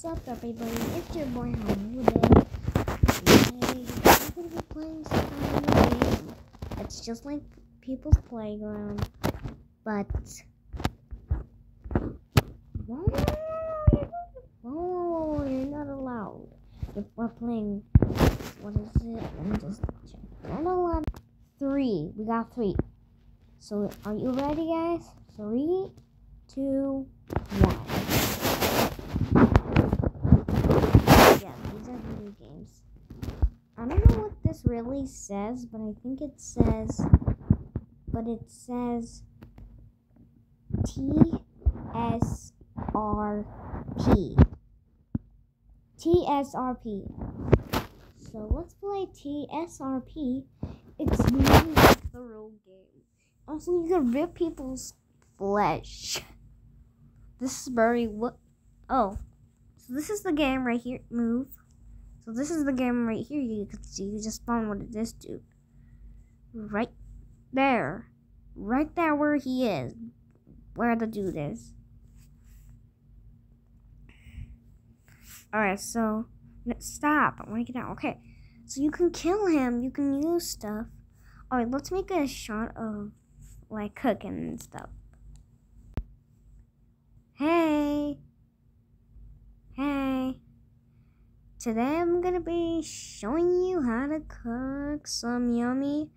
What's up, everybody? It's your boy. Today, I'm gonna be playing some kind of game. It's just like People's Playground, but oh, you're not allowed. We're playing, what is it? Let me just check. We're not allowed. Three. We got three. So, are you ready, guys? Three, two, one. Yeah, these are the new games. I don't know what this really says, but I think it says, but it says T S R P. T S R P. So let's play T S R P. It's really like the real game. Also, you can rip people's flesh. This is very what? Oh, so this is the game right here. Move. So this is the game right here. You can see. You just spawn what did this do? Right there, right there where he is, where the dude is. All right, so stop. I want to get out. Okay, so you can kill him. You can use stuff. All right, let's make a shot of like cooking and stuff. Hey. Hey. Today I'm gonna be showing you how to cook some yummy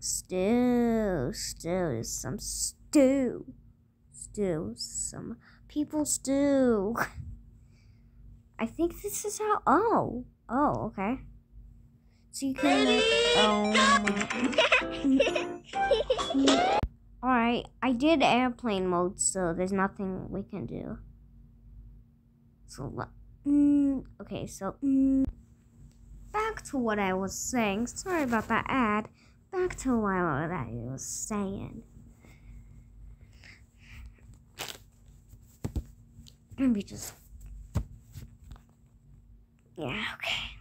stew. Stew. is Some stew. Stew. Some people stew. I think this is how. Oh. Oh, okay. So you can. Make, oh Alright, I did airplane mode, so there's nothing we can do. So, mm, okay, so, mm, back to what I was saying. Sorry about that ad. Back to what I was saying. Let me just. Yeah, okay.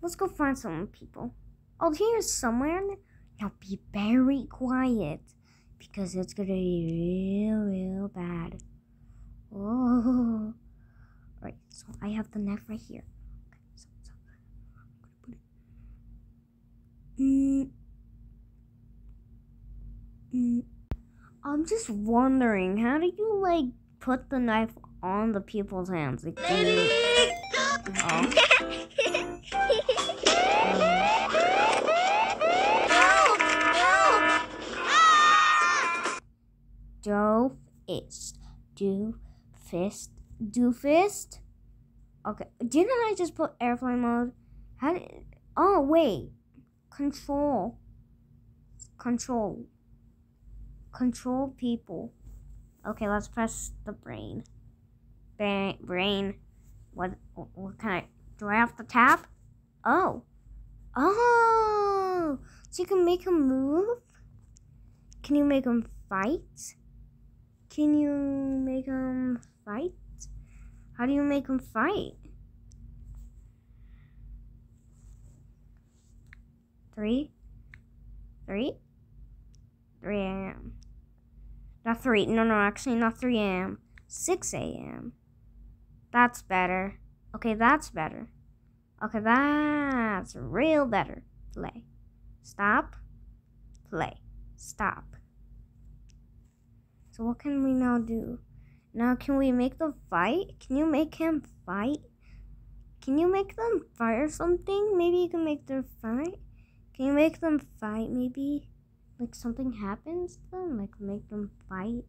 Let's go find some people. Oh, here's somewhere. Now be very quiet because it's gonna be real, real bad. Oh, so I have the knife right here. Okay, so, so I'm gonna put it. Mm. Mm. I'm just wondering, how do you like put the knife on the people's hands? Like, do oh. do fist do fist do fist okay didn't i just put airplane mode? How did oh wait. Control. Control. Control people. Okay let's press the brain. Ba brain. What what kind of do i have to tap? Oh. Oh. So you can make him move? Can you make him fight? Can you make them fight? How do you make them fight? Three? Three? 3 a.m. Not 3. No, no, actually not 3 a.m. 6 a.m. That's better. Okay, that's better. Okay, that's real better. Play. Stop. Play. Stop. So what can we now do? Now can we make them fight? Can you make him fight? Can you make them fight or something? Maybe you can make them fight. Can you make them fight maybe? Like something happens to them? Like make them fight?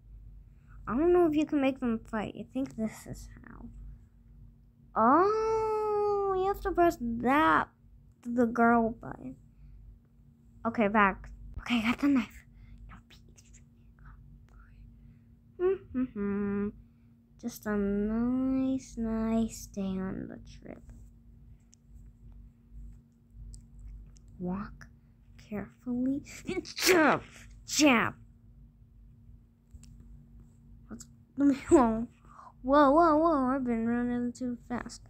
I don't know if you can make them fight. I think this is how. Oh, you have to press that the girl button. Okay, back. Okay, I got the knife. Mm-hmm. Just a nice, nice day on the trip. Walk carefully. and Jump! Jump! Whoa, whoa, whoa, I've been running too fast.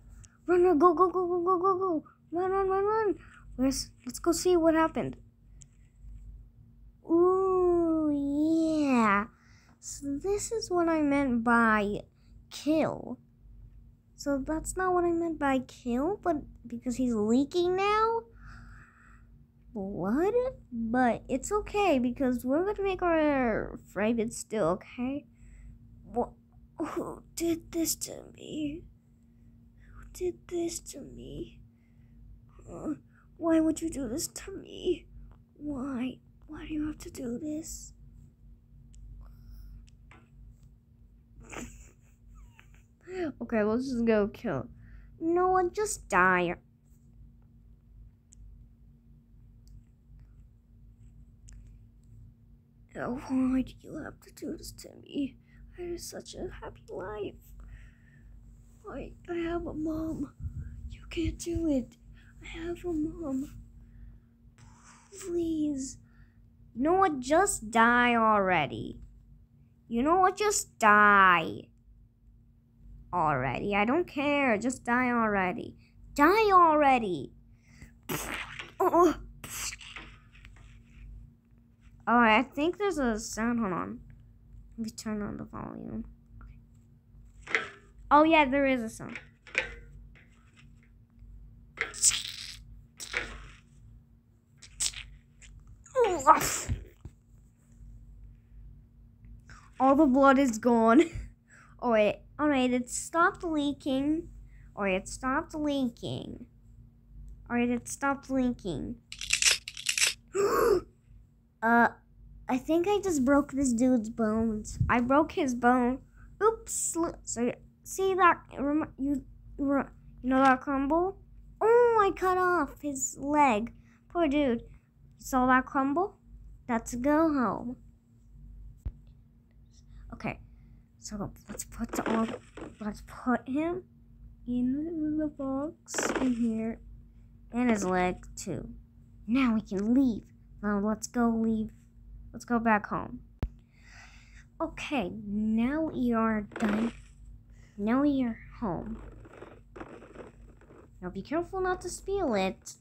Run, run, go, go, go, go, go, go, go. Run, run, run, run. Let's, let's go see what happened. Ooh, yeah. So this is what I meant by kill. So that's not what I meant by kill, but because he's leaking now? Blood? But it's okay because we're gonna make our fragments still, okay? What? Who did this to me? Who did this to me? Why would you do this to me? Why? Why do you have to do this? Okay, let's just go kill. No one just die. Oh, why do you have to do this to me? I had such a happy life. I, I have a mom. You can't do it. I have a mom. Please. You know what? Just die already. You know what? Just die already. I don't care. Just die already. Die already. Oh. I think there's a sound. Hold on. Let me turn on the volume. Oh, yeah, there is a sound. All the blood is gone. oh, wait. Alright, it stopped leaking. Alright, it stopped leaking. Alright, it stopped leaking. uh, I think I just broke this dude's bones. I broke his bone. Oops. So, see that? You, you know that crumble? Oh, I cut off his leg. Poor dude. Saw that crumble? Let's go home. Okay, so let's put all. Let's put him in the box in here, and his leg too. Now we can leave. Now let's go leave Let's go back home. Okay, now we are done. Now we are home. Now be careful not to spill it,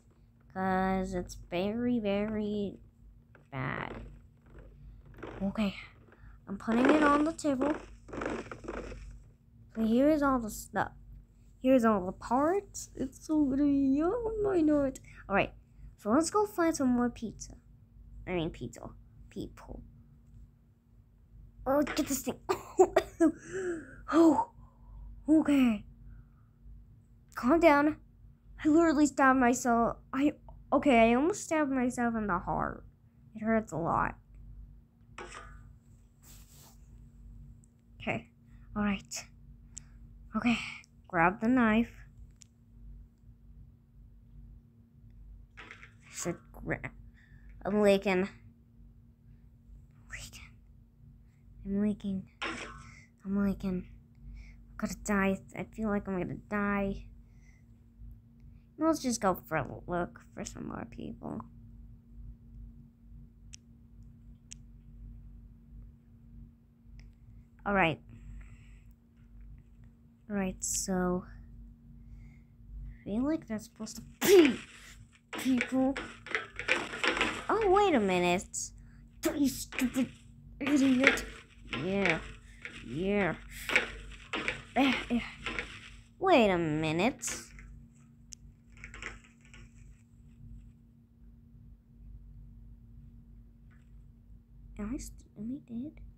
because it's very, very bad. Okay, I'm putting it on the table. So here is all the stuff. Here's all the parts. It's so. Oh, I know. Alright, so let's go find some more pizza. I mean pizza people. Oh, get this thing. oh, okay. Calm down. I literally stabbed myself. I okay. I almost stabbed myself in the heart. It hurts a lot. Okay. All right. Okay. Grab the knife. I said, grab. I'm leaking. I'm leaking. I'm leaking. I'm gonna die. I feel like I'm gonna die. Let's just go for a look for some more people. Alright. Alright, so... I feel like that's supposed to be people. Oh, wait a minute. You stupid idiot. Yeah. Yeah. Wait a minute. Am I, am I dead?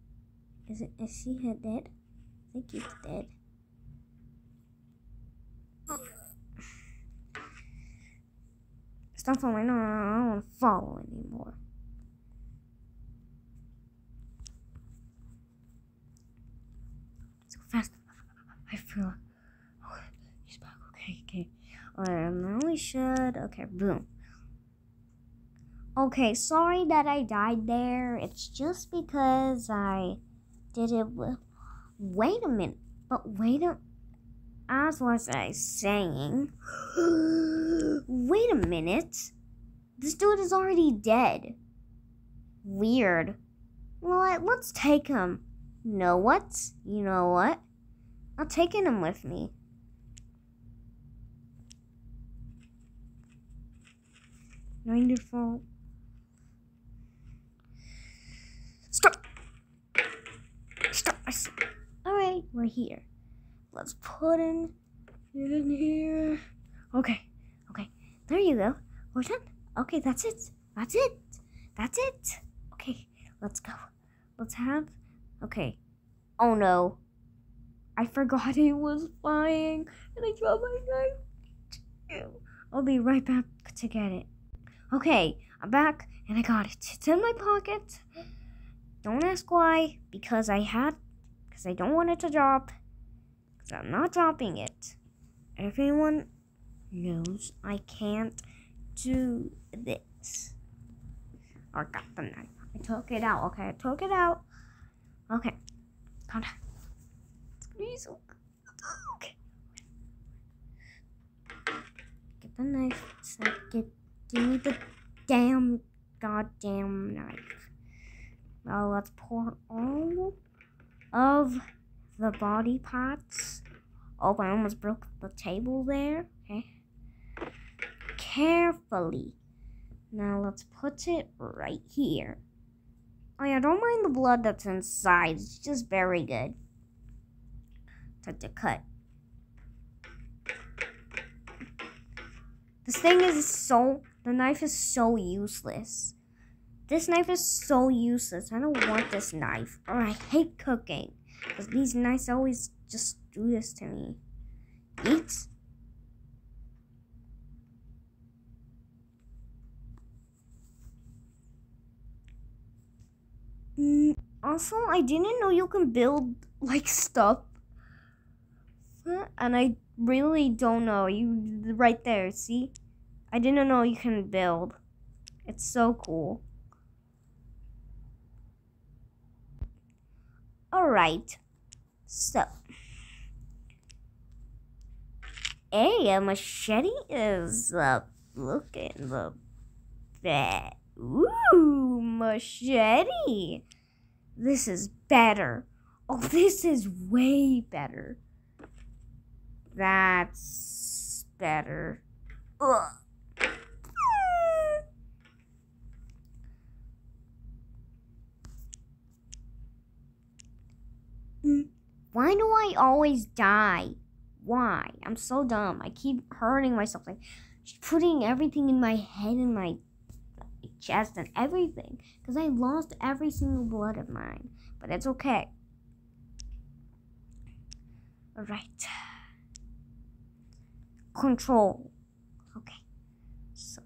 Is it? Is he dead? I think he's dead. Stop following. No, I don't want to follow anymore. I feel oh, he's back. Okay, okay. Alright, I really should. Okay, boom. Okay, sorry that I died there. It's just because I did it with. Wait a minute. But wait a. As was I saying. wait a minute. This dude is already dead. Weird. Well, let's take him. know what? You know what? I'm taking him with me. Ninety-four. Stop! We're here. Let's put in in here. Okay, okay. There you go. We're done. Okay, that's it. That's it. That's it. Okay, let's go. Let's have. Okay. Oh no. I forgot it was flying and I dropped my knife. I'll be right back to get it. Okay, I'm back and I got it. It's in my pocket. Don't ask why, because I had, because I don't want it to drop. Because I'm not dropping it. Everyone knows I can't do this. I got the knife. I took it out. Okay, I took it out. Okay, calm down. Okay. Get the knife. So get, give me the damn goddamn knife. Now let's pour all of the body parts. Oh, I almost broke the table there. Okay. Carefully. Now let's put it right here. Oh yeah, don't mind the blood that's inside. It's just very good. Time to cut. This thing is so, the knife is so useless. This knife is so useless. I don't want this knife. Or I hate cooking. Because these knives always just do this to me. Eat. Mm, also, I didn't know you can build, like, stuff. And I really don't know. You, right there, see? I didn't know you can build. It's so cool. Alright. So. Hey, a machete is uh, looking the bad. Ooh, machete. This is better. Oh, this is way better. That's better. Ugh. Why do I always die? Why? I'm so dumb. I keep hurting myself, like putting everything in my head and my chest and everything, because I lost every single blood of mine. But it's okay. All right. Control. Okay. So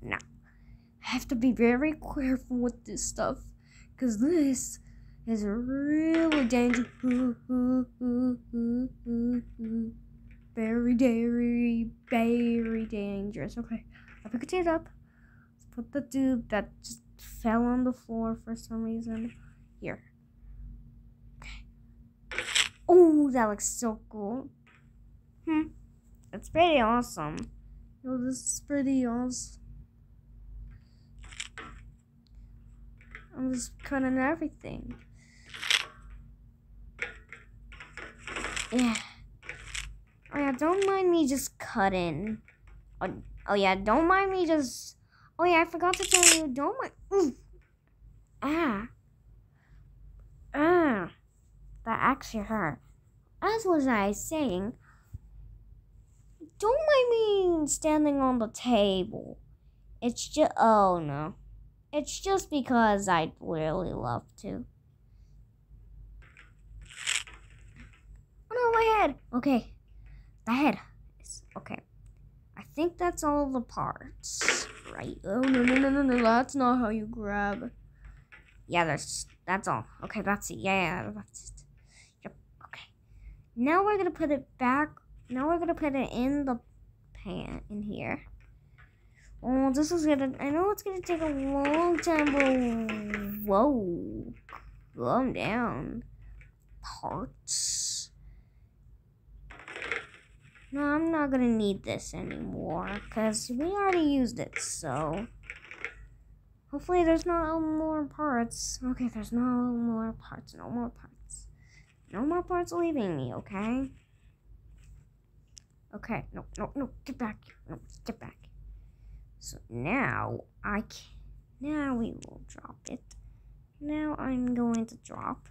now I have to be very careful with this stuff, because this is really dangerous. Very, very, very dangerous. Okay, I pick it up. Let's put the dude that just fell on the floor for some reason here. Okay. Oh, that looks so cool. Hmm. That's pretty awesome. Oh, this is pretty awesome. I'm just cutting everything. Yeah. Oh yeah, don't mind me just cutting. Oh, oh yeah, don't mind me just. Oh yeah, I forgot to tell you. Don't mind. Ooh. Ah. Ah. That actually hurt. As was I saying, don't mind me standing on the table. It's just. Oh no. It's just because I'd really love to. Oh, my head. Okay. The head. Okay. I think that's all the parts. Right. Oh, no, no, no, no, no. That's not how you grab. Yeah, that's, that's all. Okay, that's it. Yeah, yeah, that's it. Yep. Okay. Now we're going to put it back. Now we're going to put it in the pan in here. Oh, this is gonna, I know it's gonna take a long time, but whoa, calm down. Parts. No, I'm not gonna need this anymore because we already used it, so hopefully there's no more parts. Okay, there's no more parts, no more parts. No more parts leaving me, okay? Okay, no, no, no, get back, no, get back. So now I can, now we will drop it. Now I'm going to drop.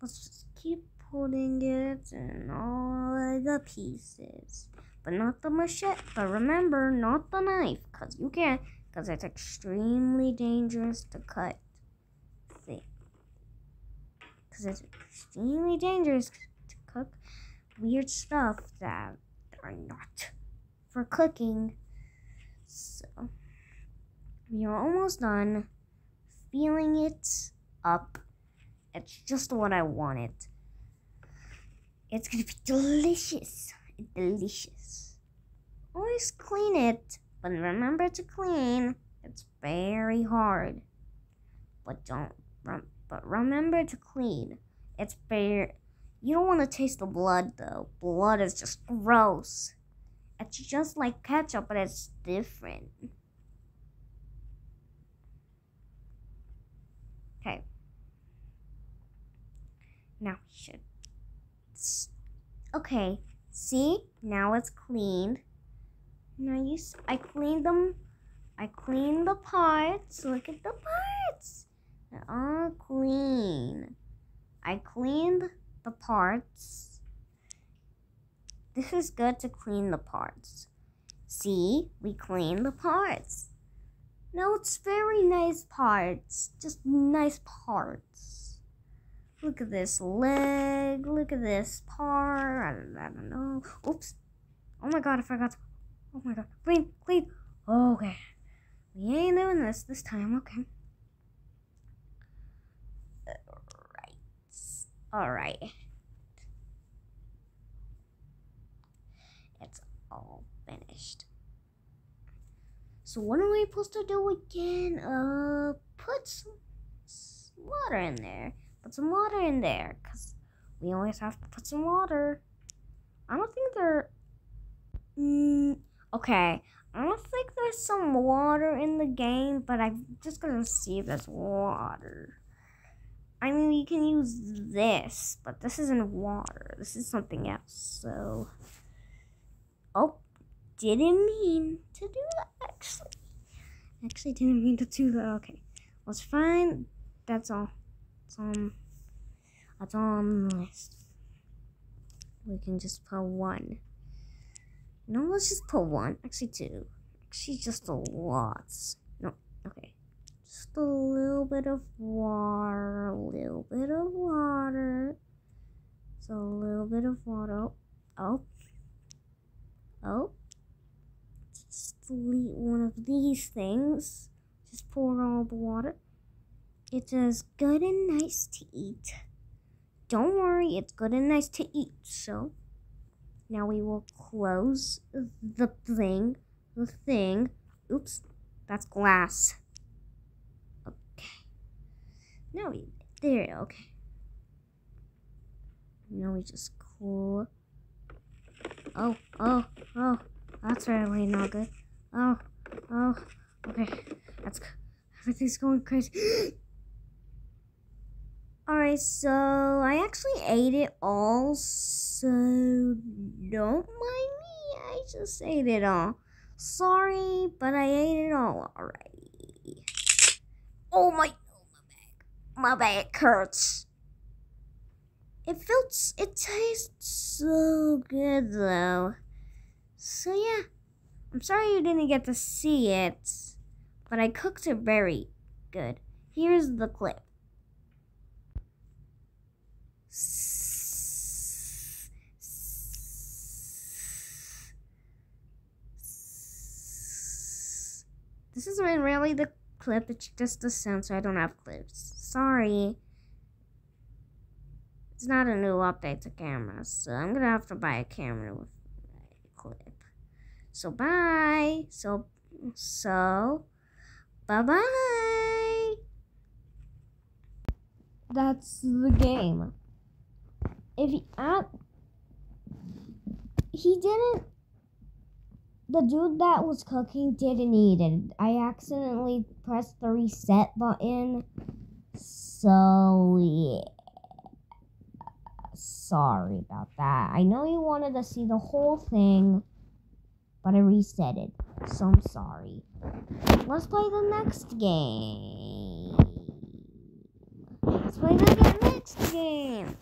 Let's just keep putting it and all of the pieces. But not the machete. But remember, not the knife. Because you can't. Because it's extremely dangerous to cut. Because it's extremely dangerous to cook weird stuff that are not for cooking. So, we are almost done. Feeling it up. It's just what I wanted. It's gonna be delicious. Delicious. Always clean it, but remember to clean. It's very hard. But don't, but remember to clean. It's very, you don't want to taste the blood though. Blood is just gross. It's just like ketchup, but it's different. Okay. Now we should. Okay. See? Now it's cleaned. Now you. I cleaned them. I cleaned the parts. Look at the parts. They're all clean. I cleaned the parts. This is good to clean the parts. See, we cleaned the parts. No, it's very nice parts. Just nice parts. Look at this leg. Look at this part. I don't, I don't know. Oops. Oh my god, I forgot. Oh my god. Clean, clean. Okay. We ain't doing this this time. Okay. Alright. Alright. It's all finished. So what am I supposed to do again? Uh, put some water in there. Put some water in there, because we always have to put some water. I don't think there... Mm, okay, I don't think there's some water in the game, but I'm just gonna see if there's water. I mean, we can use this, but this isn't water. This is something else, so... Oh, didn't mean to do that, actually. Actually didn't mean to do that. Okay. Well, it's fine. That's all. It's on, all on the list. We can just put one. No, let's just put one. Actually, two. Actually, just a lot. No, okay. Just a little bit of water. A little bit of water. So, a little bit of water. Oh. Oh just delete one of these things. Just pour all the water. It's as good and nice to eat. Don't worry, it's good and nice to eat. So, now we will close the thing. The thing. Oops, that's glass. Okay. Now we, there, okay. Now we just cool. Oh, oh, oh. That's really not good. Oh, oh, okay. That's everything's going crazy. Alright, so I actually ate it all, so don't mind me. I just ate it all. Sorry, but I ate it all already. Oh my, oh my back. My back hurts. It feels, it tastes so good though. So yeah, I'm sorry you didn't get to see it, but I cooked it very good. Here's the clip. This isn't really the clip, it's just a sound, so I don't have clips. Sorry. It's not a new update to cameras, so I'm gonna have to buy a camera with a clip. So bye. So so bye bye. That's the game. If he uh, he didn't the dude that was cooking didn't eat it. I accidentally pressed the reset button. So yeah sorry about that. I know you wanted to see the whole thing, but I reset it. So I'm sorry. Let's play the next game. Let's play the next game.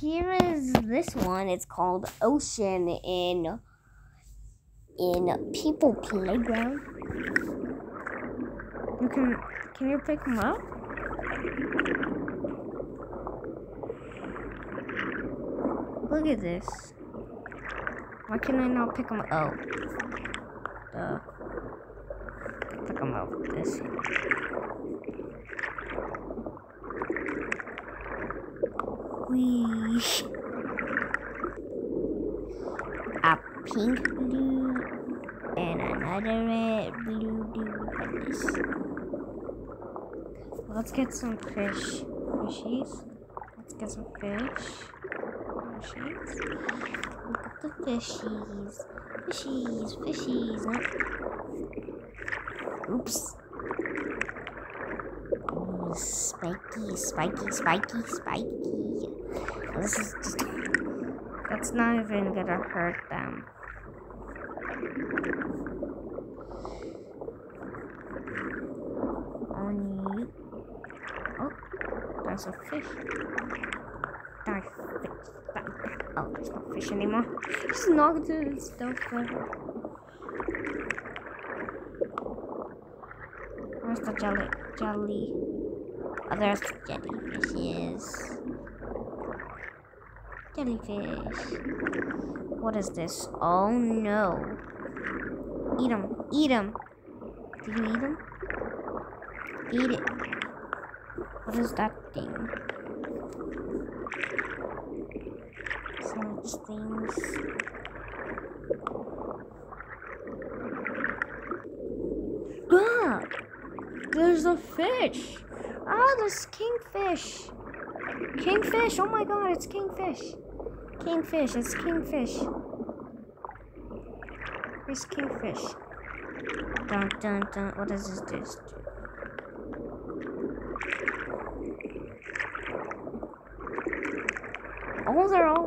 here is this one. It's called Ocean in in a People Playground. You can can you pick them up? Look at this. Why can I not pick them up? Oh. Duh. Pick them up this. Whee. A pink red blue blue this. Let's get some fish. Fishies. Let's get some fish. Fishies. Look at the fishies. Fishies, fishies. Oops. Ooh, spiky, spiky, spiky, spiky. This is just. That's not even gonna hurt them. On you. Oh, there's a fish. Die, fish. Die. Oh, there's no fish anymore. Just knocked it stuff. Where's the jelly? Jelly. Oh, there's the jellyfishes. Jellyfish. What is this? Oh no. Eat them. Eat them. Do you eat them? Eat it. What is that thing? Such things. Ah! There's a fish! Ah, there's kingfish! Kingfish! Oh my god, it's kingfish! Kingfish, it's kingfish. Where's kingfish? Dun dun dun. What does this do?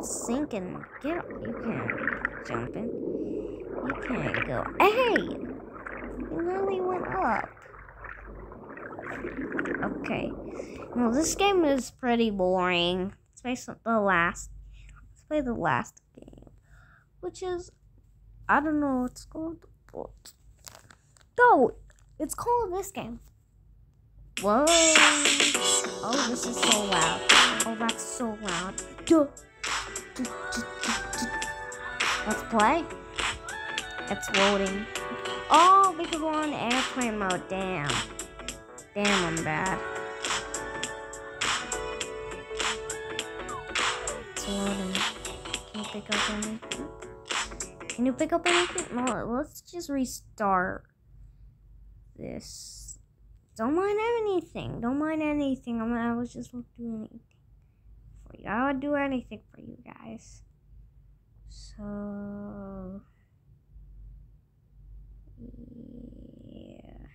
They're all sinking. Get up. You can't jump in. You can't go. Hey! You literally went up. Okay. Well, this game is pretty boring. Let's play the last. Let's play the last game, which is I don't know what it's called, but no, it's called this game. Whoa! Oh, this is so loud. Play. It's loading. Oh, we could go on airplane mode. Damn. Damn, I'm bad. It's loading. Can you pick up anything? Can you pick up anything? No, let's just restart this. Don't mind anything. Don't mind anything. I'm, I was just doing anything for you. I would do anything for you guys. So. Yeah.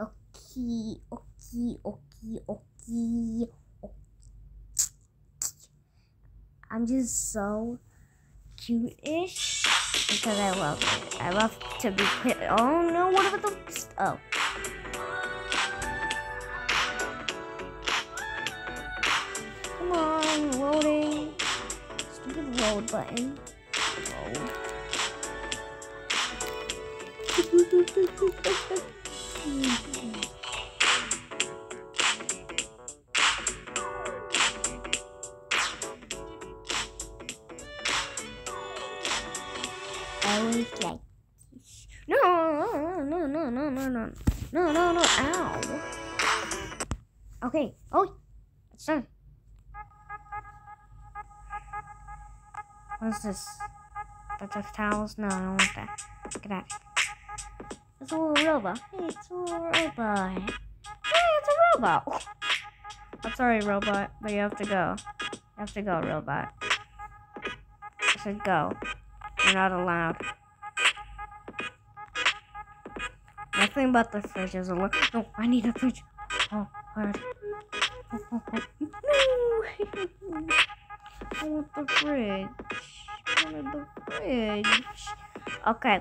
Okay, okay, okay, okay. I'm just so cute-ish because I love it. I love to be quick. Oh no, what about the... Oh. road button. No, I don't want that. Look at that. It's a little robot. Hey, it's a little robot. Hey, it's a robot. I'm sorry, robot, but you have to go. You have to go, robot. I said go. You're not allowed. Nothing but the fridge is allowed. Oh, no, I need a fridge. Oh, hard. Oh, oh, oh. No! I want the fridge. Want the fridge. Okay.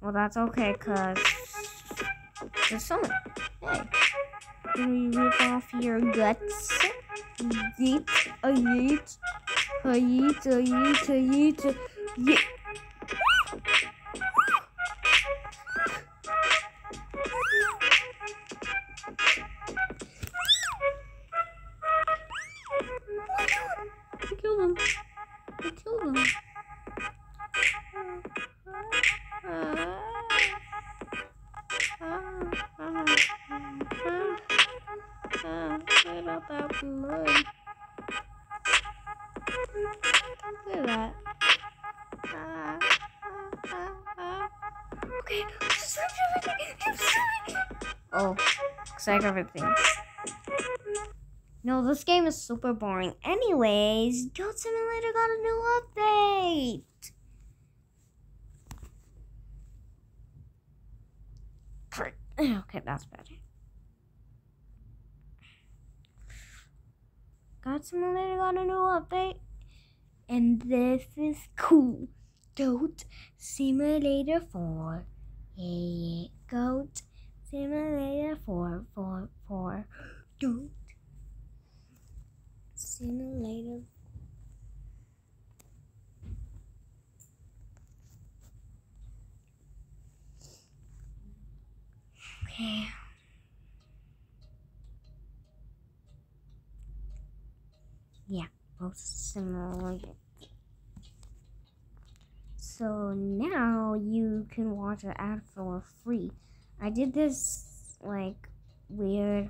Well, that's okay, because there's someone. Hey. gonna rip off your guts. Yeet, a yeet, a yeet, a yeet, a yeet, a yeet. Search everything. No, this game is super boring. Anyways, Goat Simulator got a new update. Okay, that's better. Goat Simulator got a new update. And this is cool. Goat Simulator 4. Yeah, Goat Simulator 4, 4, 4. Goat Simulator. Okay. Yeah, both simulator. So now you can watch an ad for free. I did this like weird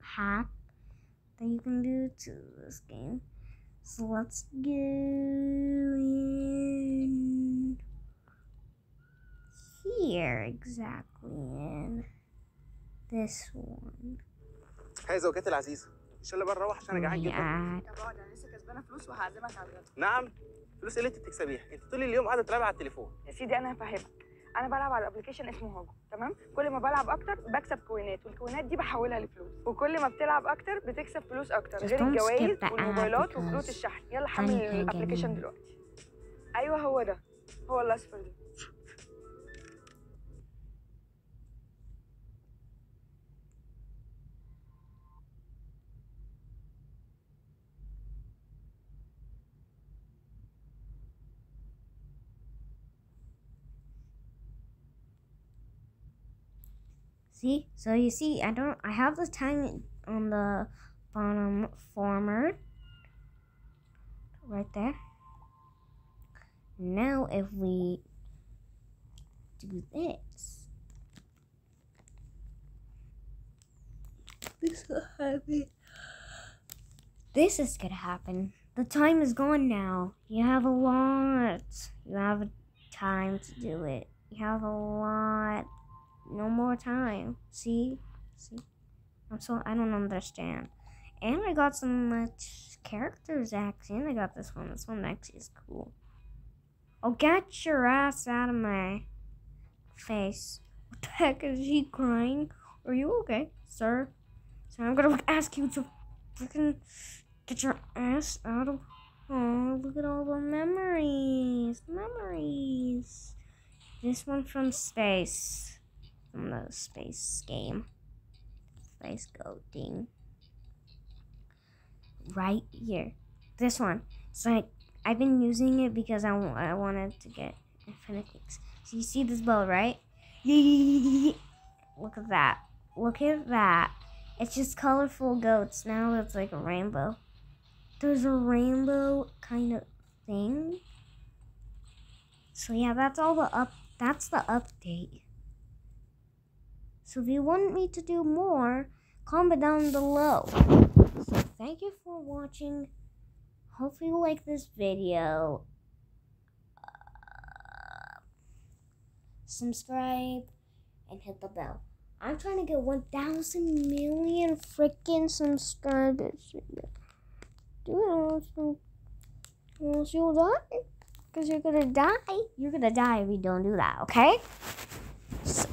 hack that you can do to this game. So let's go in here exactly in this one. هاي زوجتي العزيزة ان شاء الله بقى نروح عشان انا جعان جدا كسبانه فلوس وهعزمك على الغدا نعم فلوس اللي انت بتكسبيها. انت طول اليوم قاعدة تلعبي على التليفون. يا سيدي أنا هفهمك. أنا بلعب على ابلكيشن اسمه هوجو تمام؟ كل ما بلعب أكتر بكسب كوينات والكوينات دي بحولها لفلوس. وكل ما بتلعب أكتر بتكسب فلوس أكتر. غير الجوائز والموبايلات وفلوس الشحن. يلا حمل الابلكيشن. دلوقتي. أيوه هو ده. هو الاصفر ده. See? So you see, I don't, I have the time on the bottom former. Right there. Now if we do this. This will happen. This is gonna happen. The time is gone now. You have a lot. You have time to do it. You have a lot no more time. See? See? I'm so I don't understand. And I got some much characters actually. And I got this one. This one actually is cool. Oh get your ass out of my face. What the heck is he crying? Are you okay, sir? So I'm gonna ask you to freaking get your ass out of Oh, look at all the memories. Memories. This one from space from the space game. Space go. Right here. This one. It's like I've been using it because I, I wanted to get infinite things. So you see this bow, right? Look at that. Look at that. It's just colorful goats. Now it's like a rainbow. There's a rainbow kind of thing. So yeah, that's all the up that's the update. So if you want me to do more, comment down below. So thank you for watching. Hopefully you like this video. Uh, subscribe and hit the bell. I'm trying to get 1,000 million freaking subscribers. Do it or else you- or else you'll die. Because you're gonna die. You're gonna die if you don't do that, okay? So-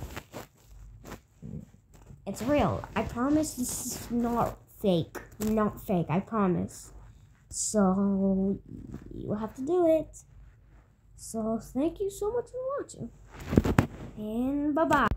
it's real. I promise this is not fake. Not fake, I promise. So you have to do it. So thank you so much for watching. and bye bye